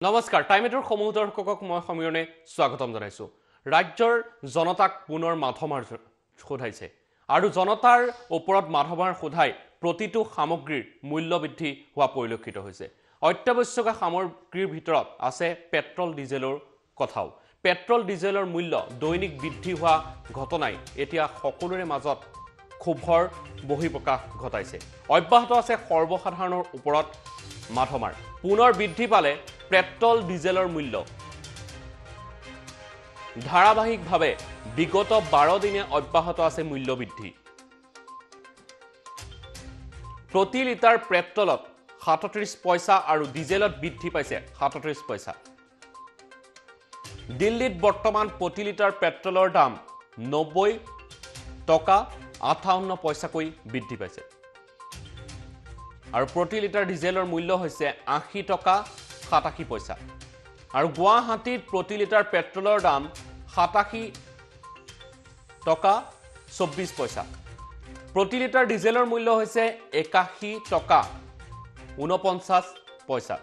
নমস্কাৰ টাইমেটৰ সমূহ দৰ্শকক মই সমীৰণে স্বাগতম জনাইছোঁ। ৰাজ্যৰ জনতাক পুনৰ মাধমাৰ সোধাইছে আৰু জনতাৰ ওপৰত মাধমাৰ সোধাই প্ৰতিটো সামগ্ৰীৰ মূল্য বৃদ্ধি হোৱা পৰিলক্ষিত হৈছে। অত্যাৱশ্যকীয় সামগ্ৰীৰ ভিতৰত আছে পেট্ৰল ডিজেলৰ কথাও। পেট্ৰল ডিজেলৰ মূল্য দৈনিক বৃদ্ধি হোৱা ঘটনাই এতিয়া সকলোৰে মাজত ক্ষোভৰ বহিঃপ্ৰকাশ ঘটাইছে। অব্যাহত আছে সৰ্বসাধাৰণৰ ওপৰত মাধমাৰ। পুনৰ বৃদ্ধি পালে পেট্ৰল ডিজেলৰ মূল্য। ধাৰাবাহিকভাৱে বিগত বাৰ দিনে অব্যাহত আছে মূল্য বৃদ্ধি প্ৰতি লিটাৰ পেট্ৰলত সাতত্ৰিছ পইচা আৰু ডিজেলত বৃদ্ধি পাইছে সাতত্ৰিছ পইচা। দিল্লীত বৰ্তমান প্ৰতি লিটাৰ পেট্ৰলৰ দাম নব্বৈ টকা আঠাৱন্ন পইচাকৈ বৃদ্ধি পাইছে। আৰু প্ৰতি লিটাৰ ডিজেলৰ মূল্য হৈছে আশী টকা সাতাশী পইচা। আৰু গুৱাহাটীত প্ৰতি লিটাৰ পেট্ৰলৰ দাম সাতাশী টকা চৌব্বিছ পইচা। প্ৰতি লিটাৰ ডিজেলৰ মূল্য হৈছে একাশী টকা ঊনপঞ্চাছ পইচা।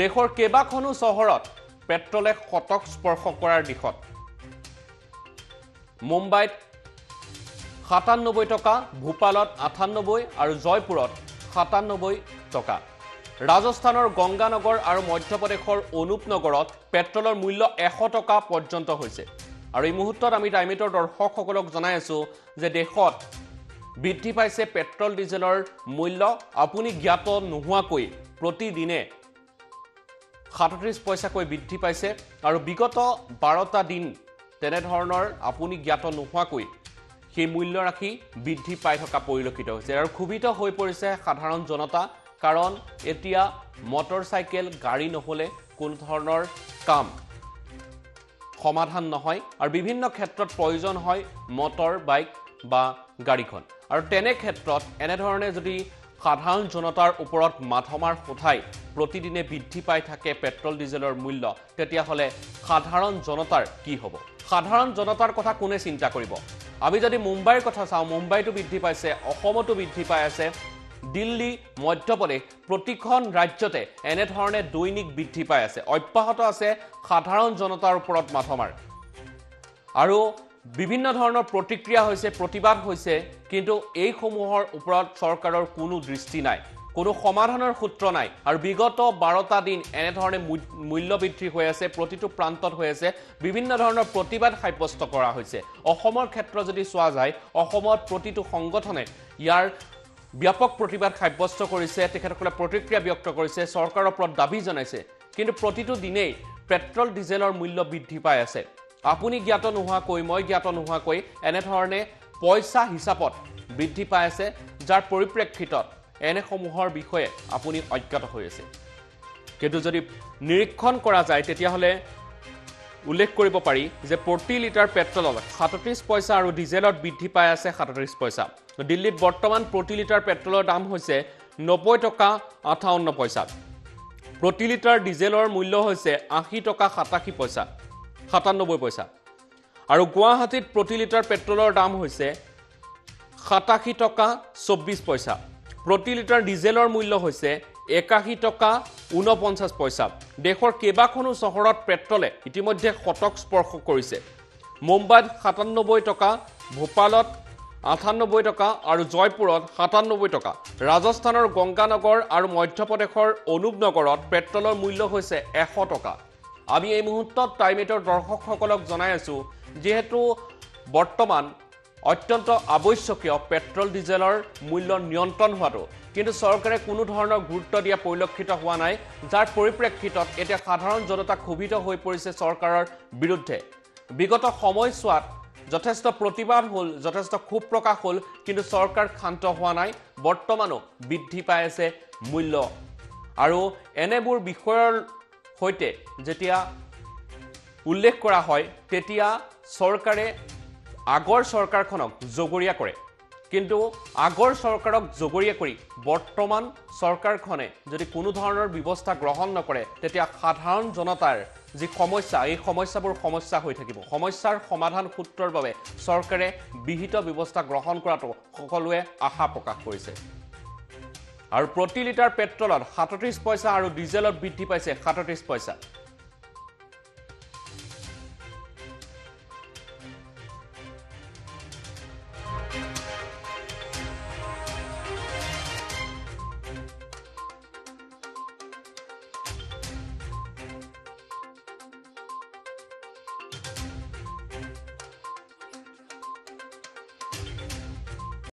দেশৰ কেইবাখনো চহৰত পেট্ৰলে শতক স্পৰ্শ কৰাৰ দিশত মুম্বাইত সাতান্নব্বৈ টকা ভূপালত আঠান্নব্বৈ আৰু জয়পুৰত সাতান্নব্বৈ টকা। ৰাজস্থানৰ গংগানগৰ আৰু মধ্যপ্ৰদেশৰ অনুপনগৰত পেট্ৰলৰ মূল্য এশ টকা পৰ্যন্ত হৈছে। আৰু এই মুহূৰ্তত আমি টাইমেটৰ দৰ্শকসকলক জনাই আছোঁ যে দেশত বৃদ্ধি পাইছে পেট্ৰল ডিজেলৰ মূল্য। আপুনি জ্ঞাত নোহোৱাকৈ প্ৰতিদিনে সাতত্ৰিছ পইচাকৈ বৃদ্ধি পাইছে। আৰু বিগত বাৰটা দিন তেনেধৰণৰ আপুনি জ্ঞাত নোহোৱাকৈ সেই মূল্য ৰাশি বৃদ্ধি পাই থকা পৰিলক্ষিত হৈছে। আৰু ক্ষোভিত হৈ পৰিছে সাধাৰণ জনতা। কাৰণ এতিয়া মটৰ চাইকেল গাড়ী নহ'লে কোনো ধৰণৰ কাম সমাধান নহয় আৰু বিভিন্ন ক্ষেত্ৰত প্ৰয়োজন হয় মটৰ বাইক বা গাড়ীখন। আৰু তেনে ক্ষেত্ৰত এনেধৰণে যদি সাধাৰণ জনতাৰ ওপৰত মাধমাৰ সোধাই প্ৰতিদিনে বৃদ্ধি পাই থাকে পেট্ৰল ডিজেলৰ মূল্য তেতিয়াহ'লে সাধাৰণ জনতাৰ কি হ'ব? সাধাৰণ জনতাৰ কথা কোনে চিন্তা কৰিব? আমি যদি মুম্বাইৰ কথা চাওঁ মুম্বাইতো বৃদ্ধি পাইছে অসমতো বৃদ্ধি পাই আছে দিল্লী মধ্যপ্ৰদেশ প্ৰতিখন ৰাজ্যতে এনেধৰণে দৈনিক বৃদ্ধি পাই আছে। অব্যাহত আছে সাধাৰণ জনতাৰ ওপৰত মাধমাৰ আৰু বিভিন্ন ধৰণৰ প্ৰতিক্ৰিয়া হৈছে প্ৰতিবাদ হৈছে কিন্তু এইসমূহৰ ওপৰত চৰকাৰৰ কোনো দৃষ্টি নাই কোনো সমাধানৰ সূত্ৰ নাই। আৰু বিগত বাৰটা দিন এনেধৰণে মূল্য বৃদ্ধি হৈ আছে প্ৰতিটো প্ৰান্তত হৈ আছে বিভিন্ন ধৰণৰ প্ৰতিবাদ সাব্যস্ত কৰা হৈছে। অসমৰ ক্ষেত্ৰত যদি চোৱা যায় অসমত প্ৰতিটো সংগঠনে ইয়াৰ ব্যাপক প্ৰতিবাদ সাব্যস্ত কৰিছে তেখেতসকলে প্ৰতিক্ৰিয়া ব্যক্ত কৰিছে চৰকাৰৰ ওপৰত দাবী জনাইছে কিন্তু প্ৰতিটো দিনেই পেট্ৰল ডিজেলৰ মূল্য বৃদ্ধি পাই আছে। আপুনি জ্ঞাত নোহোৱাকৈ মই জ্ঞাত নোহোৱাকৈ এনেধৰণে পইচা হিচাপত বৃদ্ধি পাই আছে যাৰ পৰিপ্ৰেক্ষিতত এনেসমূহৰ বিষয়ে আপুনি অজ্ঞাত হৈ আছে। কিন্তু যদি নিৰীক্ষণ কৰা যায় তেতিয়াহ'লে উল্লেখ কৰিব পাৰি যে প্ৰতি লিটাৰ পেট্ৰলত সাতত্ৰিছ পইচা আৰু ডিজেলত বৃদ্ধি পাই আছে সাতত্ৰিছ পইচা। দিল্লীত বৰ্তমান প্ৰতি লিটাৰ পেট্ৰলৰ দাম হৈছে নব্বৈ টকা আঠাৱন্ন পইচা। প্ৰতি লিটাৰ ডিজেলৰ মূল্য হৈছে আশী টকা সাতাশী পইচা সাতান্নব্বৈ পইচা। আৰু গুৱাহাটীত প্ৰতি লিটাৰ পেট্ৰলৰ দাম হৈছে সাতাশী টকা চৌব্বিছ পইচা। প্ৰতি লিটাৰ ডিজেলৰ মূল্য হৈছে একাশী টকা ঊনপঞ্চাছ পইচা। দেশৰ কেইবাখনো চহৰত পেট্ৰলে ইতিমধ্যে শতক স্পৰ্শ কৰিছে। মুম্বাইত সাতান্নব্বৈ টকা ভূপালত আঠান্নব্বৈ টকা আৰু জয়পুৰত সাতান্নব্বৈ টকা। ৰাজস্থানৰ গংগানগৰ আৰু মধ্যপ্ৰদেশৰ অনুপনগৰত পেট্ৰলৰ মূল্য হৈছে এশ টকা। আমি এই মুহূৰ্তত টাইমেটৰ দৰ্শকসকলক জনাই আছোঁ যিহেতু বৰ্তমান অত্যন্ত আৱশ্যকীয় পেট্ৰল ডিজেলৰ মূল্য নিয়ন্ত্ৰণ হোৱাটো। কিন্তু চৰকাৰে কোনো ধৰণৰ গুৰুত্ব দিয়া পৰিলক্ষিত হোৱা নাই যাৰ পৰিপ্ৰেক্ষিতত এতিয়া সাধাৰণ জনতা ক্ষোভিত হৈ পৰিছে চৰকাৰৰ বিৰুদ্ধে। বিগত সময়ছোৱাত যথেষ্ট প্ৰতিবাদ হ'ল যথেষ্ট ক্ষোভ প্ৰকাশ হ'ল কিন্তু চৰকাৰ ক্ষান্ত হোৱা নাই বৰ্তমানো বৃদ্ধি পাই আছে মূল্য। আৰু এনেবোৰ বিষয়ৰ সৈতে যেতিয়া উল্লেখ কৰা হয় তেতিয়া চৰকাৰে আগৰ চৰকাৰখনক জগৰীয়া কৰে। কিন্তু আগৰ চৰকাৰক জগৰীয়া কৰি বৰ্তমান চৰকাৰখনে যদি কোনো ধৰণৰ ব্যৱস্থা গ্ৰহণ নকৰে তেতিয়া সাধাৰণ জনতাৰ যি সমস্যা এই সমস্যাবোৰ সমস্যা হৈ থাকিব। সমস্যাৰ সমাধান সূত্ৰৰ বাবে চৰকাৰে বিহিত ব্যৱস্থা গ্ৰহণ কৰাটো সকলোৱে আশা প্ৰকাশ কৰিছে। আৰু প্ৰতি লিটাৰ পেট্ৰলত সাতত্ৰিছ পইচা আৰু ডিজেলত বৃদ্ধি পাইছে সাতত্ৰিছ পইচা।